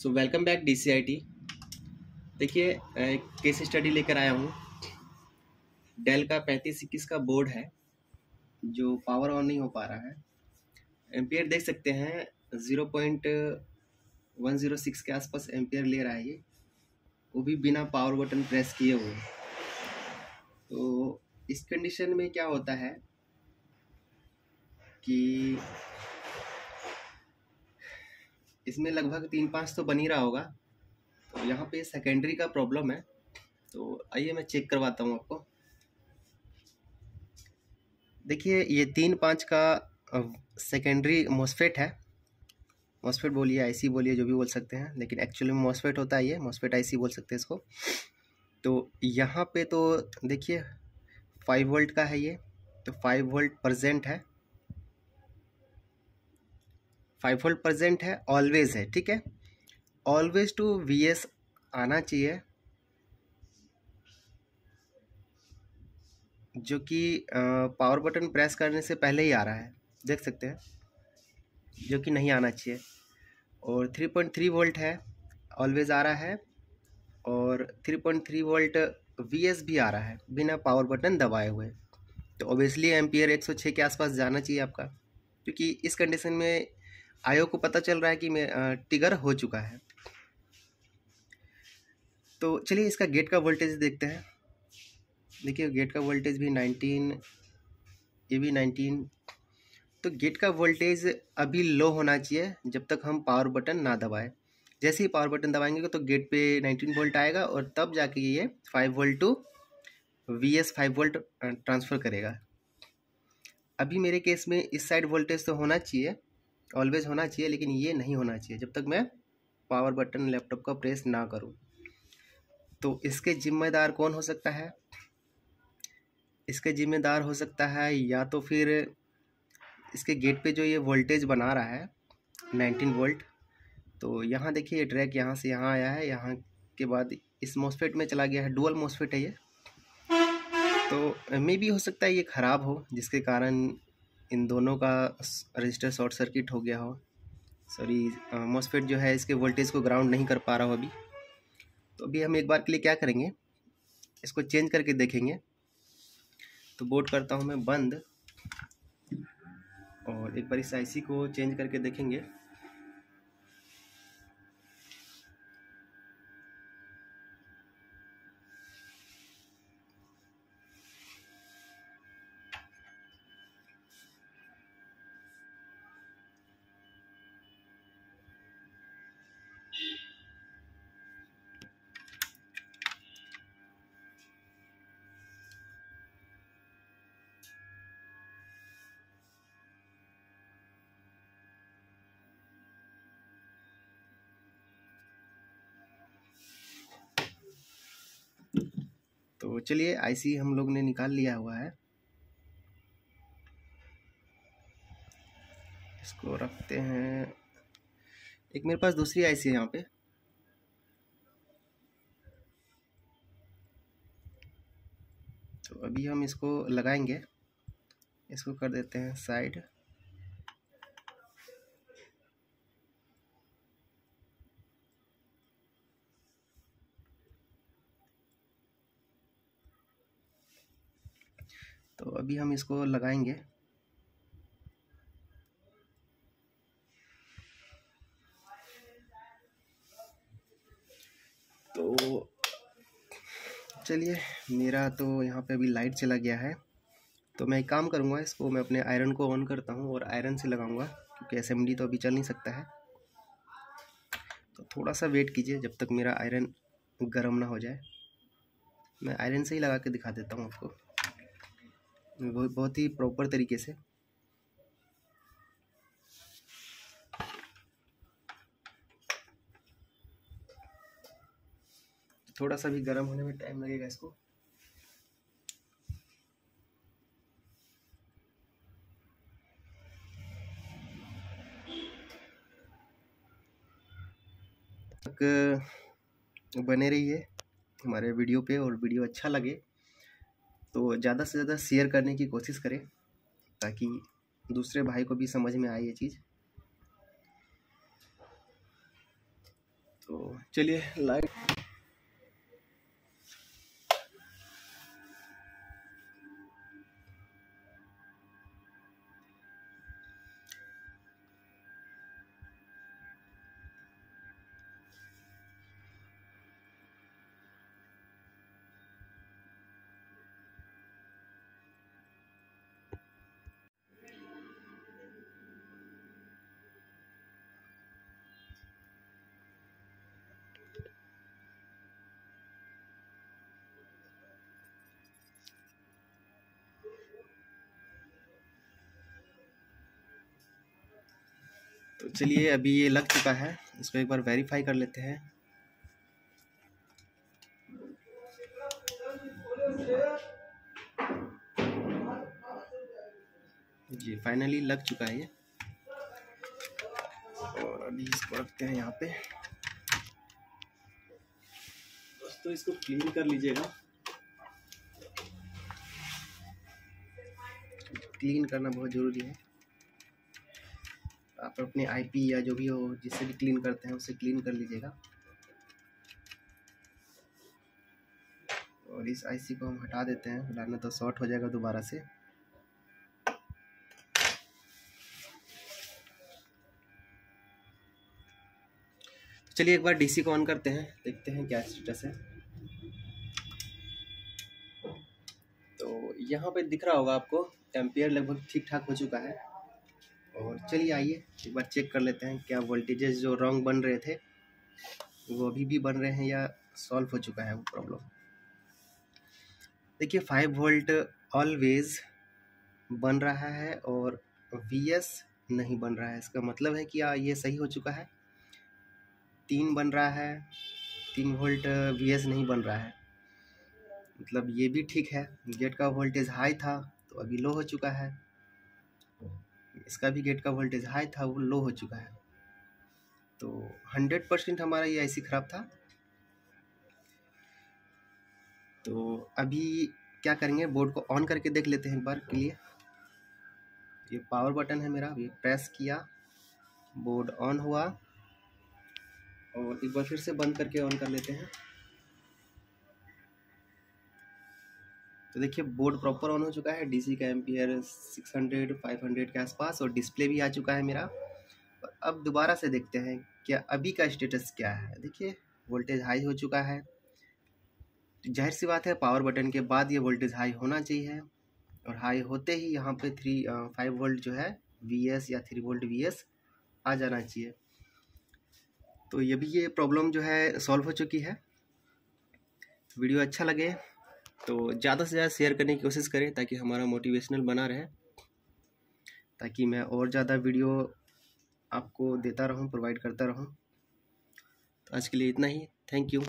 So welcome back D C I T देखिए case study लेकर आया हूँ। डेल का पैंतीस इक्कीस का बोर्ड है, जो पावर ऑन नहीं हो पा रहा है। एम्पियर देख सकते हैं zero point one zero six के आसपास एम्पियर ले रहा है ये। वो भी बिना पावर बटन प्रेस किए हुए। तो इस कंडीशन में क्या होता है कि इसमें लगभग तीन पाँच तो बन रहा होगा। तो यहाँ पे सेकेंडरी का प्रॉब्लम है। तो आइए मैं चेक करवाता हूँ आपको। देखिए, ये तीन पाँच का सेकेंडरी मोसफेट है। मोसफेट बोलिए आईसी बोलिए, जो भी बोल सकते हैं। लेकिन एक्चुअली में मोसफेट होता है ये। मोसफेट आईसी बोल सकते हैं इसको। तो यहाँ पे तो देखिए फाइव वोल्ट का है ये। तो फाइव वोल्ट प्रजेंट है। फाइव वोल्ट प्रजेंट है ऑलवेज है, ठीक है? ऑलवेज टू वी एस आना चाहिए, जो कि पावर बटन प्रेस करने से पहले ही आ रहा है, देख सकते हैं, जो कि नहीं आना चाहिए। और थ्री पॉइंट थ्री वोल्ट है ऑलवेज आ रहा है, और three point three volt V S भी आ रहा है, बिना पावर बटन दबाए हुए। तो ऑब्वियसली एम्पियर एक सौ छः के आसपास जाना चाहिए आपका, क्योंकि इस कंडीशन में आयो को पता चल रहा है कि टिगर हो चुका है। तो चलिए इसका गेट का वोल्टेज देखते हैं। देखिए, गेट का वोल्टेज भी नाइनटीन, ये भी नाइनटीन। तो गेट का वोल्टेज अभी लो होना चाहिए जब तक हम पावर बटन ना दबाएँ। जैसे ही पावर बटन दबाएँगे तो गेट पे 19 वोल्ट आएगा और तब जाके ये 5 volt to V S five volt transfer करेगा। अभी मेरे केस में इस साइड वोल्टेज तो होना चाहिए। ऑलवेज होना चाहिए, लेकिन ये नहीं होना चाहिए। जब तक मैं पावर बटन लैपटॉप का प्रेस ना करूँ। तो इसके जिम्मेदार कौन हो सकता है? इसके जिम्मेदार हो सकता है या तो फिर इसके गेट पे जो ये वोल्टेज बना रहा है नाइनटीन वोल्ट तो यहाँ देखिए ये ट्रैक यहाँ से यहाँ आया है। यहाँ के बाद इस मोसफेट में चला गया है डुअल मोसफेट है ये। तो मे भी हो सकता है ये ख़राब हो, जिसके कारण इन दोनों का रजिस्टर शॉर्ट सर्किट हो गया हो। सॉरी मॉसफेट जो है, इसके वोल्टेज को ग्राउंड नहीं कर पा रहा हो अभी। तो अभी हम एक बार के लिए क्या करेंगे, इसको चेंज करके देखेंगे। तो बोर्ड करता हूँ मैं बंद। और एक बार इस आईसी को चेंज करके देखेंगे। तो चलिए आईसी हम लोग ने निकाल लिया हुआ है। इसको रखते हैं। एक मेरे पास दूसरी आईसी है यहाँ पे। तो अभी हम इसको लगाएँगे। इसको कर देते हैं साइड तो अभी हम इसको लगाएँगे। तो चलिए, मेरा तो यहाँ पे अभी लाइट चला गया है। तो मैं एक काम करूँगा, इसको मैं अपने आयरन को ऑन करता हूँ और आयरन से लगाऊँगा, क्योंकि एसएमडी तो अभी चल नहीं सकता है। तो थोड़ा सा वेट कीजिए, जब तक मेरा आयरन गर्म ना हो जाए। मैं आयरन से ही लगा के दिखा देता हूँ आपको। बहुत ही प्रॉपर तरीके से। थोड़ा सा भी गर्म होने में टाइम लगेगा इसको। तक बने रहिए हमारे वीडियो पे और वीडियो अच्छा लगे तो ज़्यादा से ज़्यादा शेयर करने की कोशिश करें, ताकि दूसरे भाई को भी समझ में आए ये चीज़। तो चलिए लाइट तो चलिए अभी ये लग चुका है। इसको एक बार वेरीफाई कर लेते हैं। जी फाइनली लग चुका है ये। और अभी इसको रखते हैं यहाँ पे। दोस्तों इसको क्लीन कर लीजिएगा। क्लीन करना बहुत ज़रूरी है। आप अपने आईपी या जो भी हो, जिससे भी क्लीन करते हैं, उसे क्लीन कर लीजिएगा। और इस आईसी को हम हटा देते हैं। वरना तो शॉर्ट हो जाएगा दोबारा से। चलिए एक बार डीसी को ऑन करते हैं। देखते हैं क्या स्टेटस है। तो यहाँ पे दिख रहा होगा आपको एम्पियर लगभग ठीक ठाक हो चुका है। और चलिए आइए एक बार चेक कर लेते हैं क्या वोल्टेजेस जो रॉन्ग बन रहे थे वो अभी भी बन रहे हैं या सॉल्व हो चुका है वो प्रॉब्लम देखिए फाइव वोल्ट ऑलवेज बन रहा है और वी एस नहीं बन रहा है। इसका मतलब है कि आ, ये सही हो चुका है। तीन बन रहा है तीन वोल्ट वी एस नहीं बन रहा है। मतलब ये भी ठीक है गेट का वोल्टेज हाई था तो अभी लो हो चुका है। इसका भी गेट का वोल्टेज हाई था, वो लो हो चुका है। तो हंड्रेड परसेंट हमारा ये ऐसी ख़राब था। तो अभी क्या करेंगे, बोर्ड को ऑन करके देख लेते हैं एक बार के लिए ये पावर बटन है मेरा, ये प्रेस किया बोर्ड ऑन हुआ। और एक बार फिर से बंद करके ऑन कर लेते हैं। तो देखिए बोर्ड प्रॉपर ऑन हो चुका है डीसी का एम्पियर 600 500 के आसपास और डिस्प्ले भी आ चुका है मेरा। अब दोबारा से देखते हैं क्या अभी का स्टेटस क्या है। देखिए वोल्टेज हाई हो चुका है। ज़ाहिर सी बात है पावर बटन के बाद ये वोल्टेज हाई होना चाहिए और हाई होते ही यहाँ पे थ्री फाइव वोल्ट जो है वीएस या थ्री वोल्ट वीएस आ जाना चाहिए। तो ये भी ये प्रॉब्लम जो है सॉल्व हो चुकी है। वीडियो अच्छा लगे तो ज़्यादा से ज़्यादा शेयर करने की कोशिश करें ताकि हमारा मोटिवेशनल बना रहे, ताकि मैं और ज़्यादा वीडियो आपको देता रहूँ प्रोवाइड करता रहूँ। तो आज के लिए इतना ही। Thank you